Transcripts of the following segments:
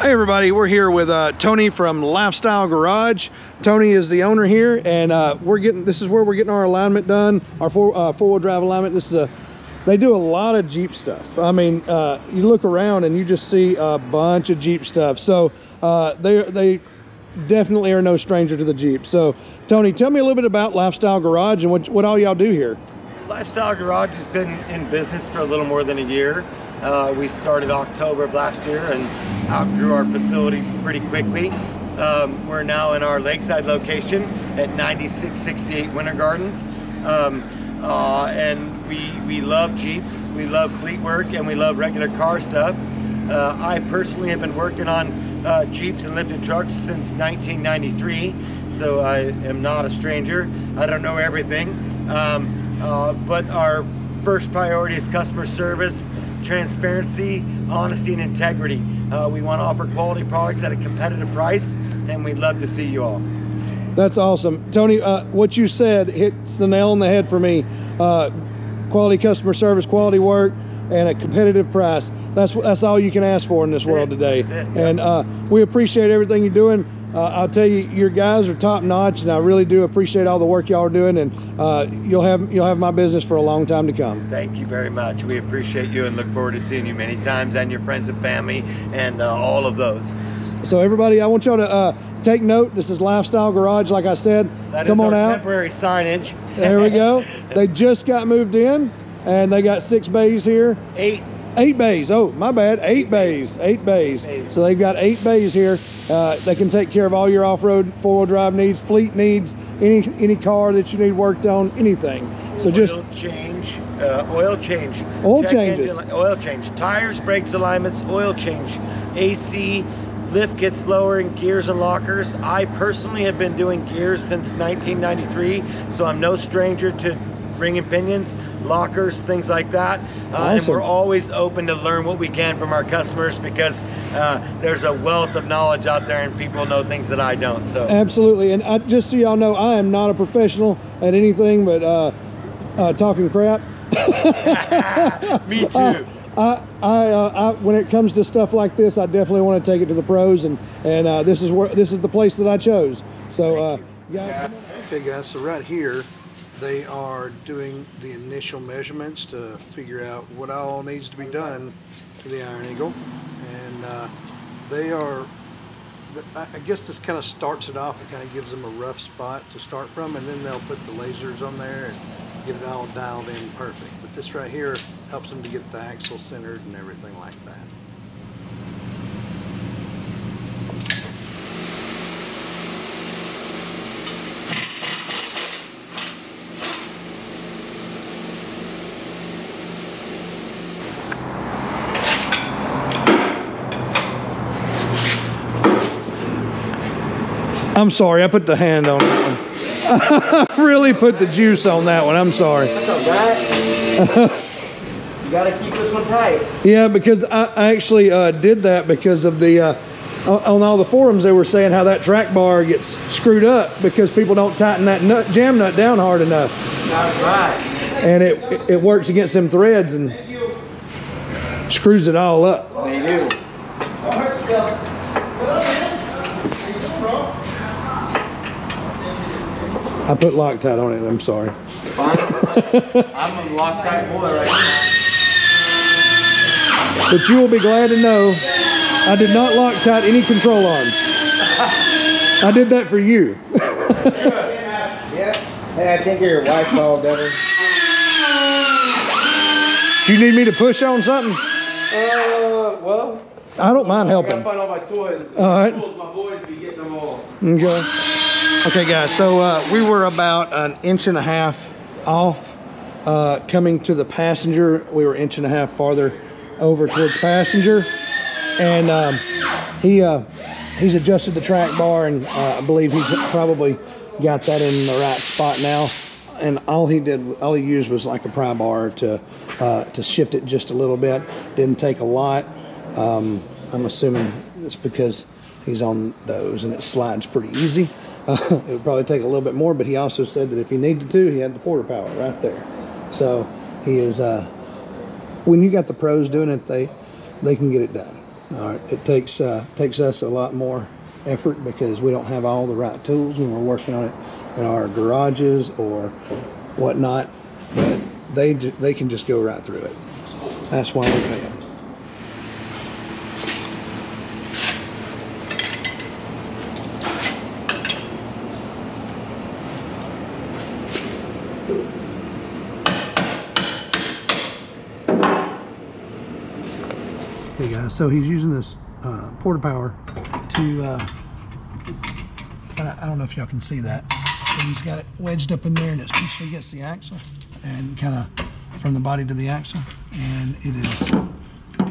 Hey everybody, we're here with uh, Tony from Lifestyle Garage. Tony is the owner here, and uh, we're getting. This is where we're getting our alignment done, our four uh, four wheel drive alignment. This is a. They do a lot of Jeep stuff. I mean, uh, you look around and you just see a bunch of Jeep stuff. So uh, they they definitely are no stranger to the Jeep. So Tony, tell me a little bit about Lifestyle Garage and what what all y'all do here. Lifestyle Garage has been in business for a little more than a year. Uh, we started October of last year and outgrew our facility pretty quickly. Um, we're now in our Lakeside location at 9668 Winter Gardens. Um, uh, and we, we love Jeeps, we love fleet work, and we love regular car stuff. Uh, I personally have been working on uh, Jeeps and lifted trucks since 1993, so I am not a stranger. I don't know everything, um, uh, but our first priority is customer service, transparency, honesty, and integrity. Uh, we want to offer quality products at a competitive price, and we'd love to see you all. That's awesome. Tony, uh, what you said hits the nail on the head for me. Uh, quality customer service, quality work, and a competitive price. That's that's all you can ask for in this world today. That's it, yeah. And uh, we appreciate everything you're doing. Uh, I'll tell you, your guys are top notch, and I really do appreciate all the work y'all are doing. And uh, you'll have you'll have my business for a long time to come. Thank you very much. We appreciate you and look forward to seeing you many times and your friends and family and uh, all of those. So everybody, I want y'all to uh, take note. This is Lifestyle Garage, like I said. That is Come on out. temporary signage. There we go. they just got moved in, and they got six bays here. Eight. Eight bays. Oh, my bad. Eight bays. Eight bays. Bays. So they've got eight bays here. Uh, they can take care of all your off-road four-wheel drive needs, fleet needs, any any car that you need worked on, anything. So just oil change, uh, oil change, Oil check changes. engine oil change, tires, brakes, alignments, oil change, AC, lift kits, lowering, gears and lockers. I personally have been doing gears since 1993, so I'm no stranger to ring and pinions, lockers, things like that. Uh, And we're always open to learn what we can from our customers because uh, there's a wealth of knowledge out there and people know things that I don't. So. absolutely. And I, just so y'all know, I am not a professional at anything but uh, uh, talking crap. Me too. Uh, I, I, uh, I, when it comes to stuff like this, I definitely want to take it to the pros, and and uh, this is where this is the place that I chose. So, uh, guys, come on. okay, guys. So right here, they are doing the initial measurements to figure out what all needs to be done to the Iron Eagle, and uh, they are. I guess this kind of starts it off. It kind of gives them a rough spot to start from, and then they'll put the lasers on there and get it all dialed in perfect. But this right here helps them to get the axle centered and everything like that. I'm sorry, I put the hand on that one. I really put the juice on that one. I'm sorry. That's all right. you gotta keep this one tight. Yeah, because I, I actually uh, did that because of the uh, on on all the forums they were saying how that track bar gets screwed up because people don't tighten that nut jam nut down hard enough, That's right. and it it, it works against them threads and screws it all up. They do. I put Loctite on it. I'm sorry. Fine. I'm a Loctite boy right now. But you will be glad to know I did not Loctite any control arms. I did that for you. Yeah. Hey, I think your wife called, Devin. Do you need me to push on something? Uh, well, I don't mind I gotta helping. find all my toys. All right. My boys be getting them all. Okay. Okay, guys. So uh, we were about an inch and a half off uh, coming to the passenger. We were inch and a half farther over towards passenger, and um, he uh, he's adjusted the track bar, and uh, I believe he's probably got that in the right spot now. And all he did, all he used was like a pry bar to uh, to shift it just a little bit. Didn't take a lot. Um, I'm assuming it's because he's on those and it slides pretty easy. Uh, it would probably take a little bit more, but he also said that if he needed to, he had the porta power right there. So he is. Uh, when you got the pros doing it, they they can get it done. All right, it takes uh, takes us a lot more effort because we don't have all the right tools when we're working on it in our garages or whatnot. But they they can just go right through it. That's why we pay them. Okay, guys. So he's using this uh, porta power to, uh, I don't know if y'all can see that, but he's got it wedged up in there, and it's pushing against the axle, and kind of from the body to the axle, and it is.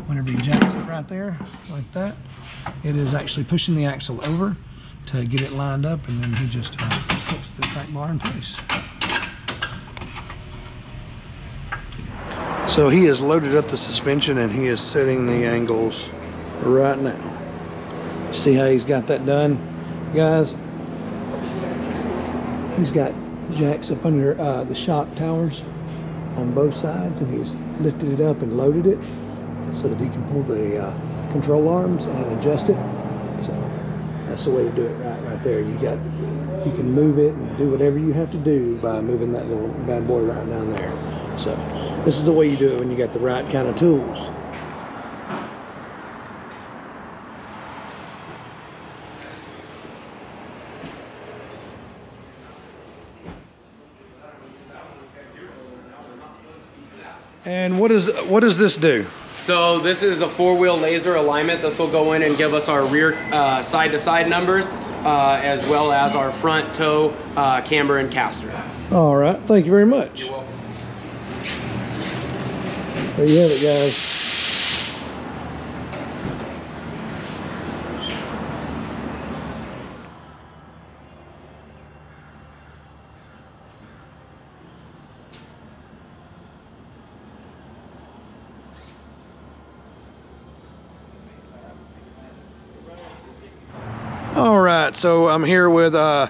Whenever he jacks it right there, like that, it is actually pushing the axle over to get it lined up, and then he just uh, puts the crank bar in place. So he has loaded up the suspension and he is setting the angles right now. See how he's got that done, guys? He's got jacks up under uh, the shock towers on both sides and he's lifted it up and loaded it so that he can pull the uh, control arms and adjust it. So that's the way to do it right right there. You got you can move it and do whatever you have to do by moving that little bad boy right down there. So this is the way you do it when you got the right kind of tools. And what is what does this do? So this is a four-wheel laser alignment. This will go in and give us our rear uh, side-to-side numbers, uh, as well as our front toe, uh, camber, and caster. All right, thank you very much. There you have it, guys. All right, so I'm here with uh,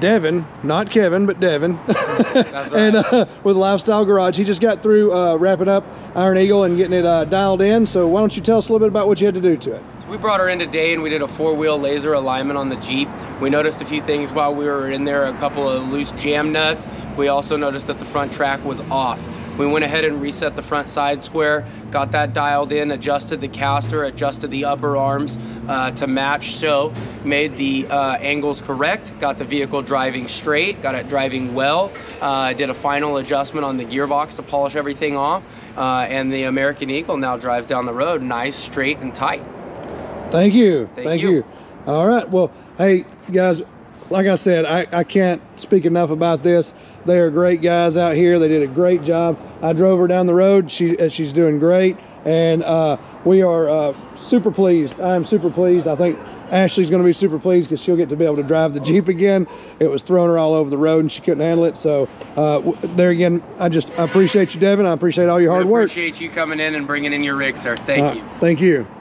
Devin, not Kevin, but Devin, That's and uh, with Lifestyle Garage. He just got through uh, wrapping up Iron Eagle and getting it uh, dialed in. So why don't you tell us a little bit about what you had to do to it? So we brought her in today and we did a four-wheel laser alignment on the Jeep. We noticed a few things while we were in there, a couple of loose jam nuts. We also noticed that the front track was off. We went ahead and reset the front side square, got that dialed in, adjusted the caster, adjusted the upper arms uh, to match so, made the uh, angles correct, got the vehicle driving straight, got it driving well, uh, did a final adjustment on the gearbox to polish everything off, uh, and the American Eagle now drives down the road nice, straight, and tight. Thank you. Thank you. you. All right. Well, hey, guys, like I said, I, I can't speak enough about this. They are great guys out here. They did a great job. I drove her down the road. She uh, She's doing great. And uh, we are uh, super pleased. I'm super pleased. I think Ashley's going to be super pleased because she'll get to be able to drive the Jeep again. It was throwing her all over the road and she couldn't handle it. So uh, w- there again, I just I appreciate you, Devin. I appreciate all your hard work. appreciate you coming in and bringing in your rig, sir. Thank you. Thank you.